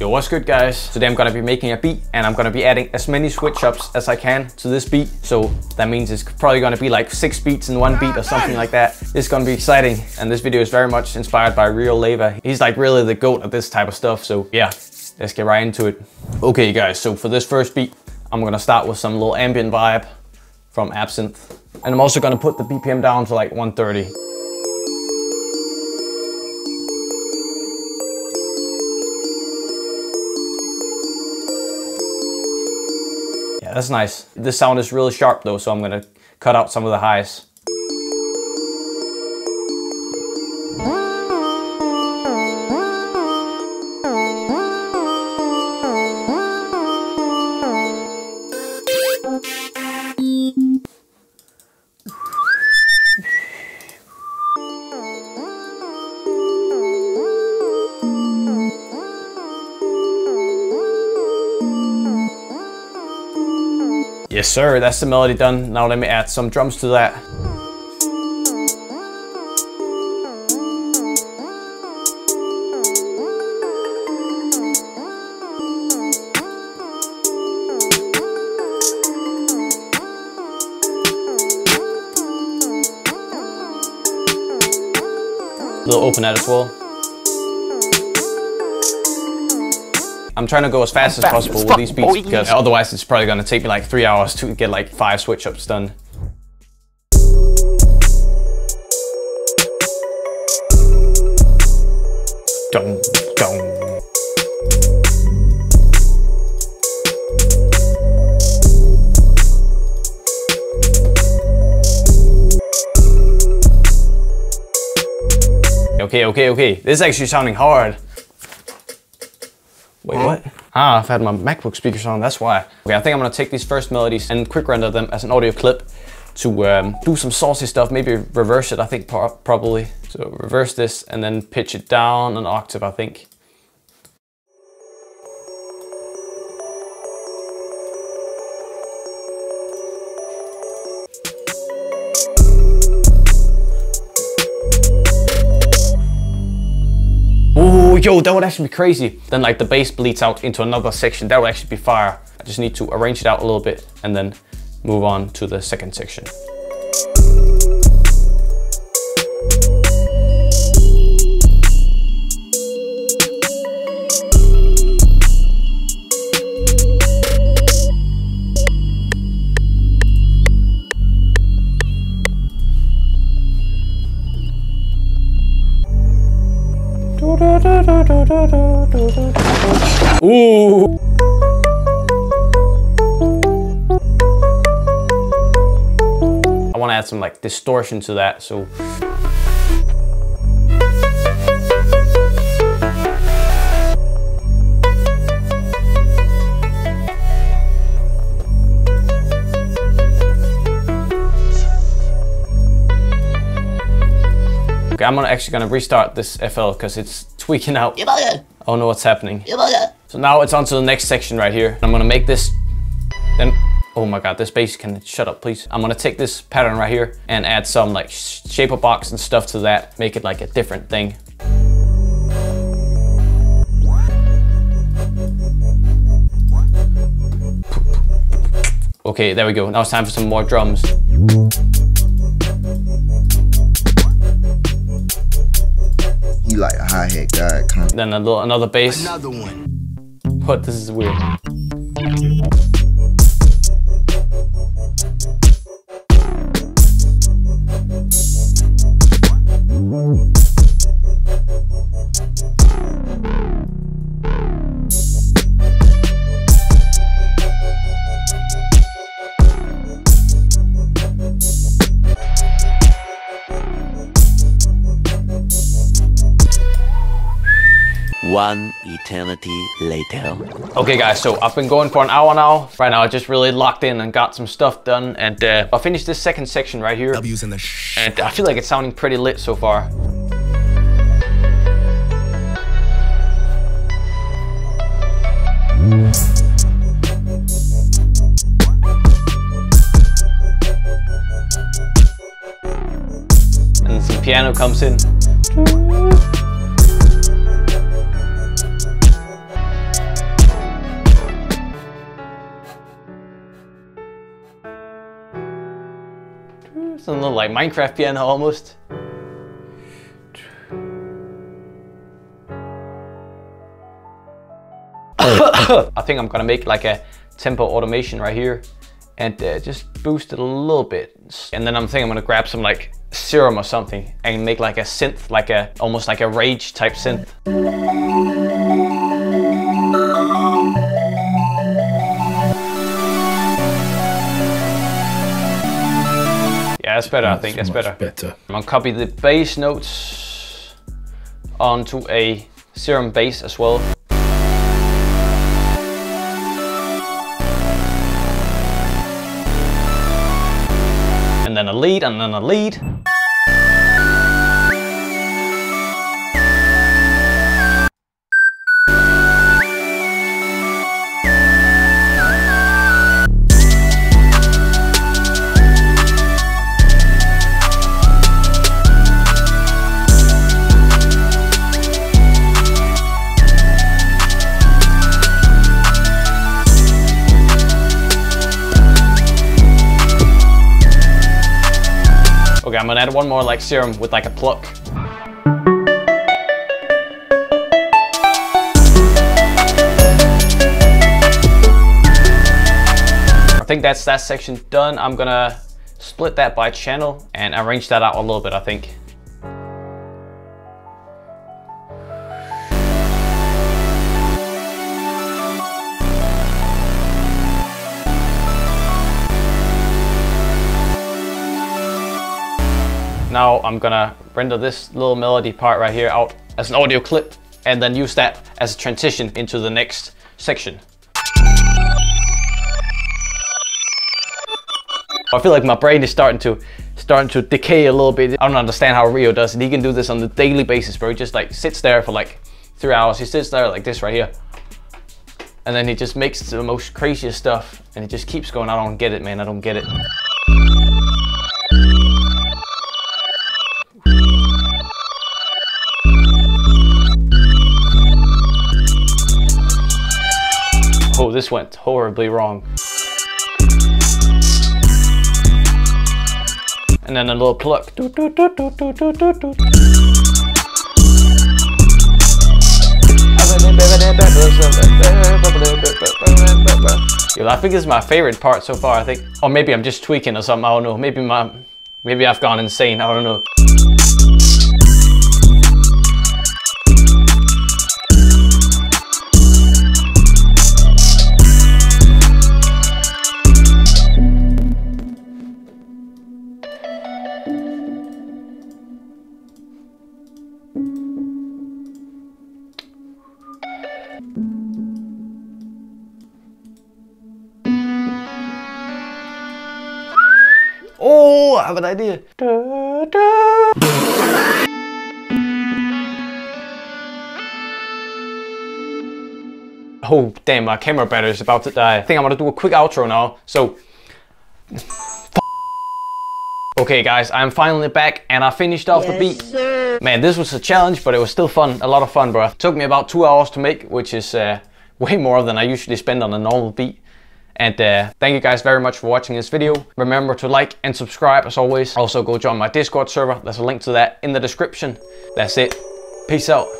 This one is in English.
Yo, what's good guys? Today I'm gonna be making a beat and I'm gonna be adding as many switch ups as I can to this beat. So that means it's probably gonna be like six beats in one beat or something like that. It's gonna be exciting and this video is very much inspired by Rio Leyva. He's like really the goat at this type of stuff. So yeah, let's get right into it. Okay guys, so for this first beat, I'm gonna start with some little ambient vibe from Absynth. And I'm also gonna put the BPM down to like 130. That's nice. This sound is really sharp though, so I'm gonna cut out some of the highs. Yes sir, that's the melody done. Now let me add some drums to that. Little open that as well. I'm trying to go as fast as possible with these beats because otherwise it's probably gonna take me like three hours to get like five switch ups done. Dun, dun. Okay, okay, okay. This is actually sounding hard. Wait, what? Ah, I've had my MacBook speakers on, that's why. Okay, I think I'm gonna take these first melodies and quick render them as an audio clip to um, do some saucy stuff, maybe reverse it, I think probably. So reverse this and then pitch it down an octave, I think. Yo, that would actually be crazy. Then like the bass bleeds out into another section. That would actually be fire. I just need to arrange it out a little bit and then move on to the second section. Ooh. I want to add some like distortion to that, so. Okay, I'm actually gonna restart this FL because it's tweaking out. I don't know what's happening. Uh, so now it's on to the next section right here. I'm gonna make this, then, oh my God, this bass can shut up, please. I'm gonna take this pattern right here and add some like ShaperBox and stuff to that, make it like a different thing. Okay, there we go. Now it's time for some more drums. Like a hi-hat guy, kind. Then a little, another bass. Another one. What? This is weird. One eternity later. Okay guys, so I've been going for an hour now. Right now I just really locked in and got some stuff done and uh, I finished this second section right here. W's in the sh. And I feel like it's sounding pretty lit so far. And some piano comes in. A little like Minecraft piano almost. I think I'm gonna make like a tempo automation right here and uh, just boost it a little bit. And then I'm thinking I'm gonna grab some like serum or something and make like a synth, like a almost like a rage type synth. That's better. I think that's better. better. I'm gonna copy the bass notes onto a serum bass as well. And then a lead, and then a lead. I'm gonna add one more like serum with like a pluck. I think that's that section done. I'm gonna split that by channel and arrange that out a little bit, I think. Now I'm gonna render this little melody part right here out as an audio clip and then use that as a transition into the next section. I feel like my brain is starting to starting to decay a little bit. I don't understand how Rio does it. He can do this on a daily basis, bro. He just like sits there for like three hours. He sits there like this right here. And then he just makes the most craziest stuff and it just keeps going. I don't get it, man. I don't get it. Oh, this went horribly wrong. And then a little pluck. Doot, doot. Yo, I think this is my favorite part so far, I think. Or maybe I'm just tweaking or something, I don't know. Maybe my, maybe I've gone insane, I don't know. Oh, I have an idea. Da, da. Oh, damn, my camera battery is about to die. I think I'm gonna do a quick outro now. So, Okay guys, I'm finally back and I finished off the beat. Man, this was a challenge, but it was still fun. A lot of fun, bro. It took me about two hours to make, which is uh, way more than I usually spend on a normal beat. And uh, thank you guys very much for watching this video. Remember to like and subscribe as always. Also go join my Discord server. There's a link to that in the description. That's it. Peace out.